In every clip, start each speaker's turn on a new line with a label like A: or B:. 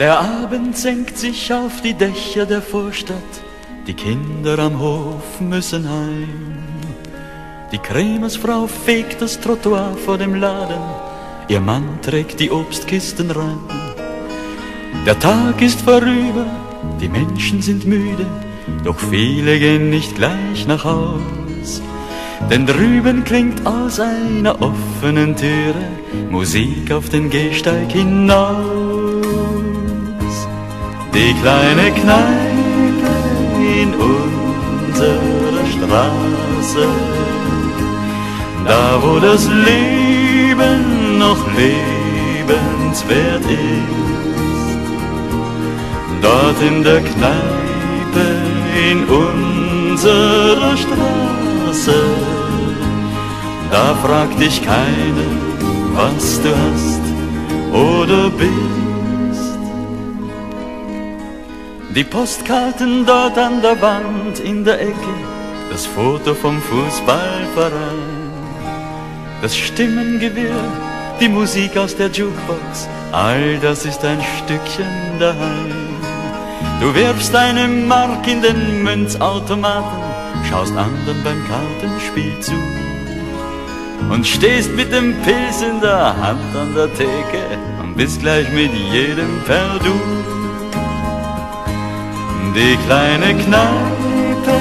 A: Der Abend senkt sich auf die Dächer der Vorstadt, die Kinder am Hof müssen heim. Die Krämersfrau fegt das Trottoir vor dem Laden, ihr Mann trägt die Obstkisten rein. Der Tag ist vorüber, die Menschen sind müde, doch viele gehen nicht gleich nach Haus. Denn drüben klingt aus einer offenen Türe Musik auf den Gehsteig hinaus. Die kleine Kneipe in unserer Straße, da wo das Leben noch lebenswert ist, dort in der Kneipe in unserer Straße, da fragt dich keiner, was du hast oder bist. Die Postkarten dort an der Wand in der Ecke, das Foto vom Fußballverein, das Stimmengewirr, die Musik aus der Jukebox, all das ist ein Stückchen daheim. Du wirfst eine Mark in den Münzautomaten, schaust anderen beim Kartenspiel zu und stehst mit dem Pilz in der Hand an der Theke und bist gleich mit jedem per Du die kleine Kneipe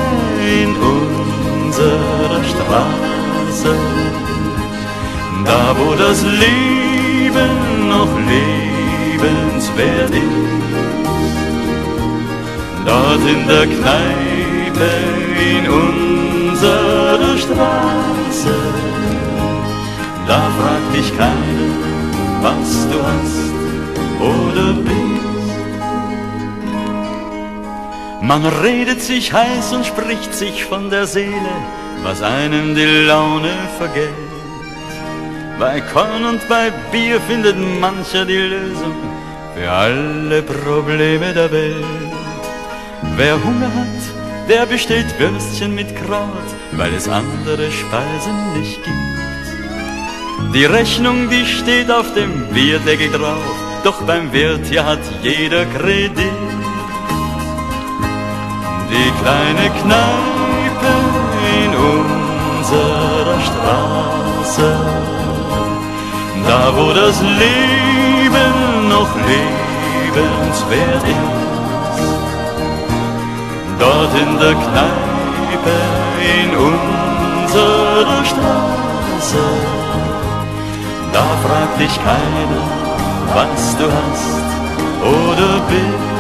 A: in unserer Straße, da wo das Leben noch lebenswert ist, dort in der Kneipe in unserer Straße, da fragt dich keiner, Man redet sich heiß und spricht sich von der Seele, was einem die Laune vergeht. Bei Korn und bei Bier findet mancher die Lösung für alle Probleme der Welt. Wer Hunger hat, der bestellt Würstchen mit Kraut, weil es andere Speisen nicht gibt. Die Rechnung, die steht auf dem Bierdeckel drauf, doch beim Wirt hier hat jeder Kredit die kleine Kneipe in unserer Straße, da wo das Leben noch lebenswert ist, dort in der Kneipe in unserer Straße, da fragt dich keiner, was du hast oder bist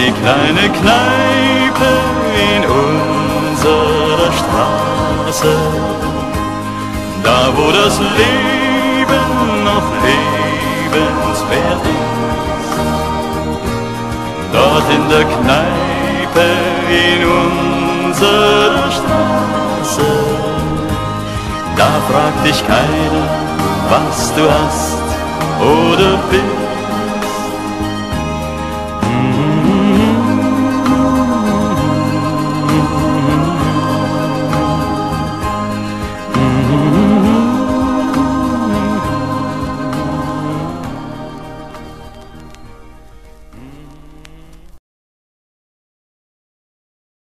A: die kleine Kneipe in unserer Straße, da wo das Leben noch lebenswert ist. Dort in der Kneipe in unserer Straße, da fragt dich keiner, was du hast oder bist.